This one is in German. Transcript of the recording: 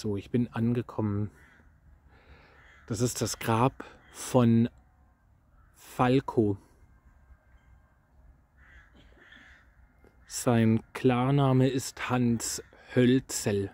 So, ich bin angekommen. Das ist das Grab von Falco. Sein Klarname ist Hans Hölzel.